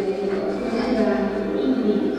没有足够的毅力。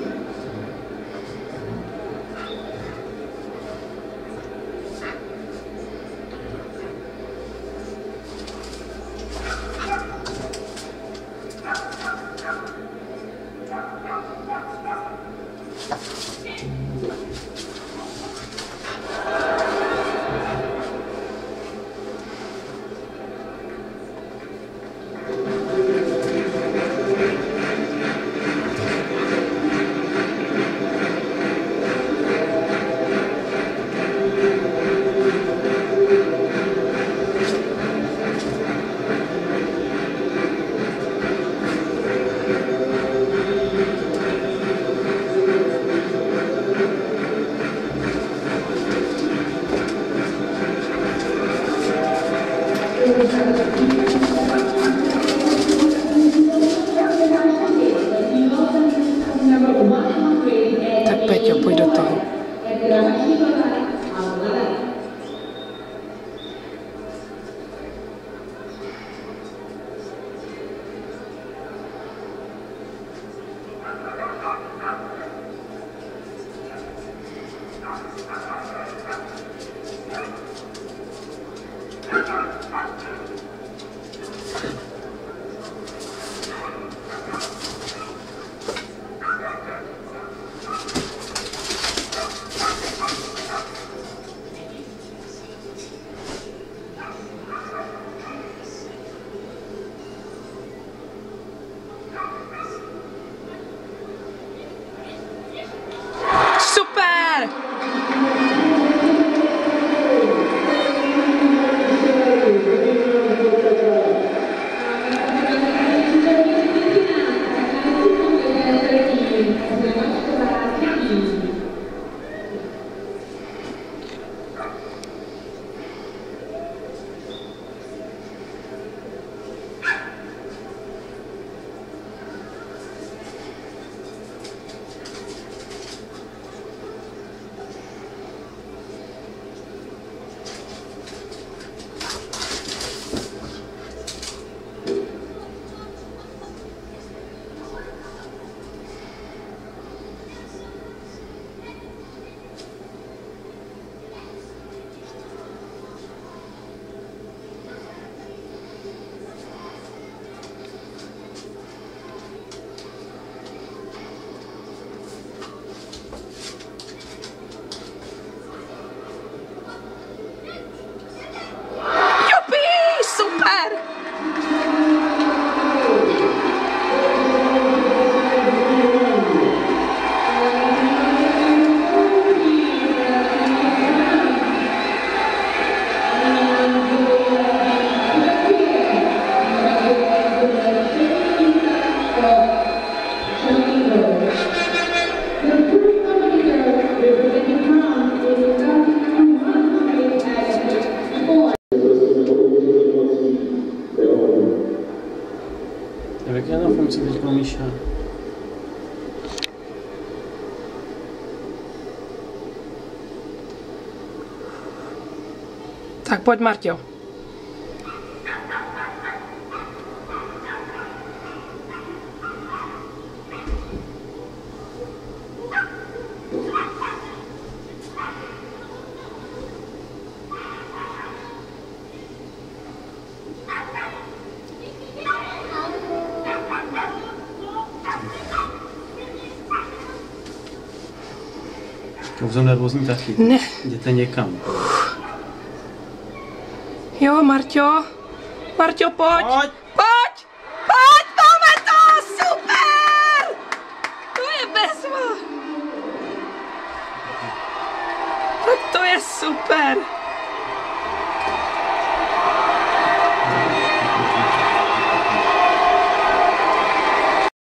Tak Peťo, poď do toho. Thank you. Tethered Mountain. Míša? Tak pojď, Marťo. To jsem nervózní taky. Ne. Jděte někam. Jo, Marťo. Marťo, pojď. Pojď. Pojď. Pojď, máme to, super. To je bezva. Tak to je super.